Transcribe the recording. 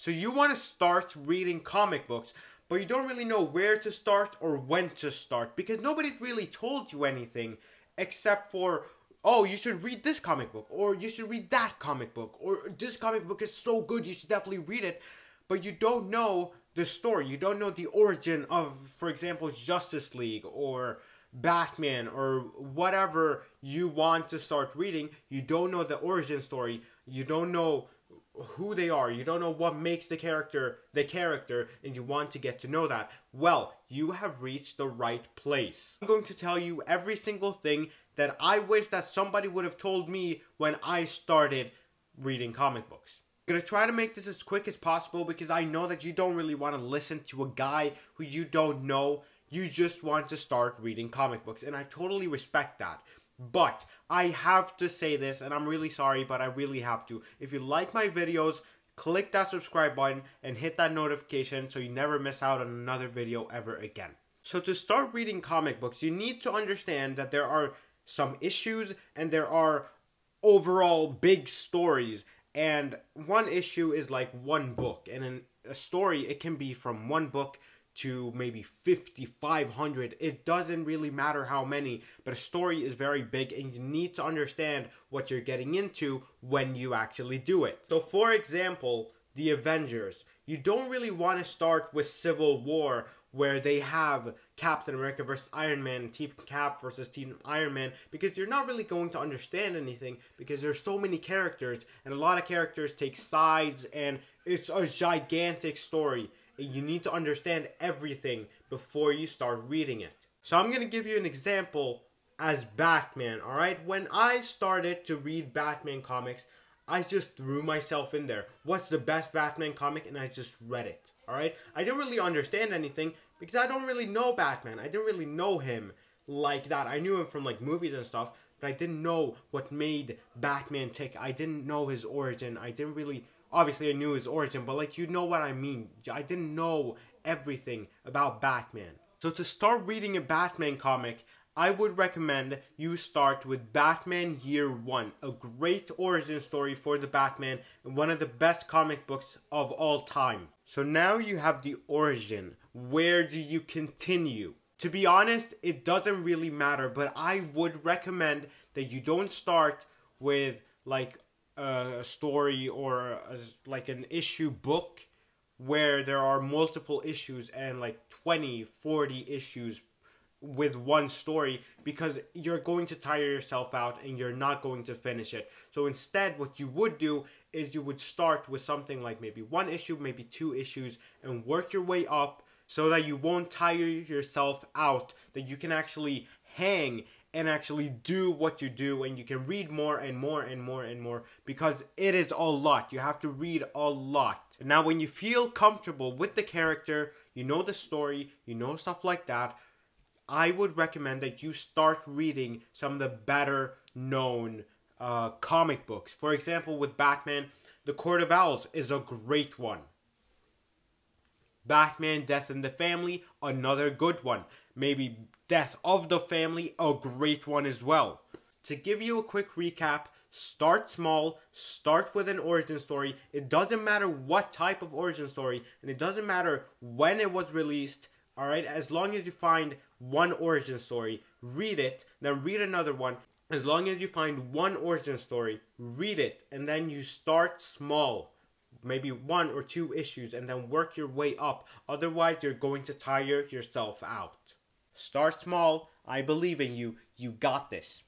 So you want to start reading comic books, but you don't really know where to start or when to start because nobody's really told you anything except for oh, you should read this comic book, or you should read that comic book, or this comic book is so good, you should definitely read it. But you don't know the story. You don't know the origin of, for example, Justice League or Batman or whatever you want to start reading. You don't know the origin story. You don't know who they are. You don't know what makes the character the character, and you want to get to know that. Well, you have reached the right place. I'm going to tell you every single thing that I wish that somebody would have told me when I started reading comic books. I'm gonna try to make this as quick as possible because I know that you don't really want to listen to a guy who you don't know. You just want to start reading comic books, and I totally respect that. But I have to say this, and I'm really sorry, but I really have to. If you like my videos, click that subscribe button and hit that notification so you never miss out on another video ever again. So to start reading comic books, you need to understand that there are some issues and there are overall big stories and one issue is like one book and in a story it can be from one book to maybe 5500 it doesn't really matter how many but a story is very big and you need to understand what you're getting into when you actually do it. So for example the avengers. You don't really want to start with civil war where they have Captain America versus Iron Man, Team Cap versus Team Iron Man, because you're not really going to understand anything because there's so many characters and a lot of characters take sides and it's a gigantic story. You need to understand everything before you start reading it. So I'm going to give you an example as Batman, alright? When I started to read Batman comics, I just threw myself in there. What's the best Batman comic? And I just read it. Alright? I didn't really understand anything because I don't really know Batman. I didn't really know him like that. I knew him from like movies and stuff, but I didn't know what made Batman tick. I didn't know his origin. I didn't really obviously I knew his origin, but like you know what I mean. I didn't know everything about Batman. So to start reading a Batman comic, I would recommend you start with Batman Year One, a great origin story for the Batman and one of the best comic books of all time. So now you have the origin. Where do you continue? To be honest, it doesn't really matter, but I would recommend that you don't start with like a story or a, like an issue book where there are multiple issues and like 20, 40 issues with one story because you're going to tire yourself out and you're not going to finish it. So instead, what you would do is you would start with something like maybe one issue, maybe two issues, and work your way up so that you won't tire yourself out, that you can actually hang and actually do what you do and you can read more and more and more and more because it is a lot. You have to read a lot. Now when you feel comfortable with the character, you know the story, you know stuff like that, I would recommend that you start reading some of the better known uh, comic books. For example, with Batman, The Court of Owls is a great one. Batman Death in the Family, another good one. Maybe Death of the Family, a great one as well. To give you a quick recap, start small, start with an origin story. It doesn't matter what type of origin story, and it doesn't matter when it was released, alright? As long as you find one origin story, read it, then read another one. As long as you find one origin story, read it, and then you start small. Maybe one or two issues, and then work your way up. Otherwise, you're going to tire yourself out. Start small. I believe in you. You got this.